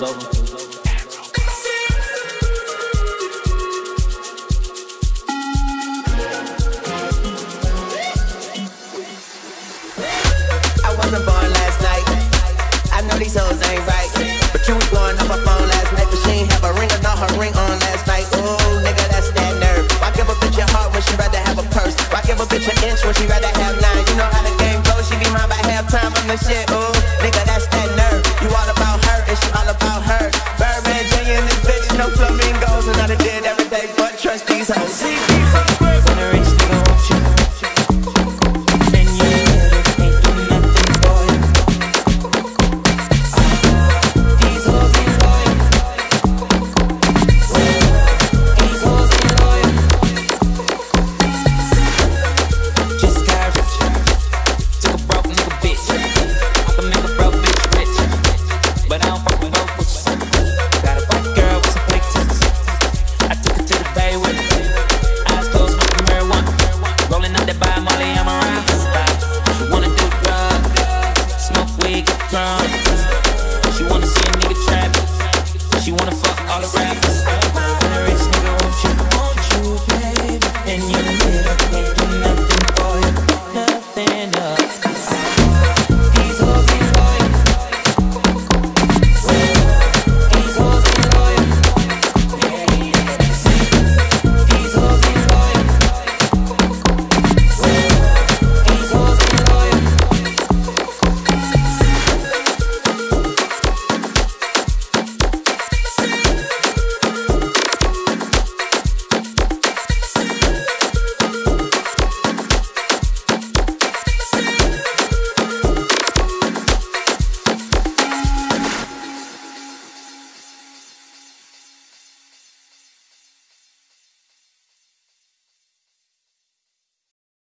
was over. wasn't born last night. I know these hoes ain't right. But you was blowing up her phone last night. But she ain't have a ring her ring on last night. Ooh, nigga, that's that nerve. Why give a bitch heart when she rather have a purse? Why give a bitch an inch when she rather have nine? You know how the game goes, she be by halftime. I'm the shit. trust She wanna see a nigga trapping. She wanna fuck all the rappers. When nigga you, you, baby? And you never nothing for nothing.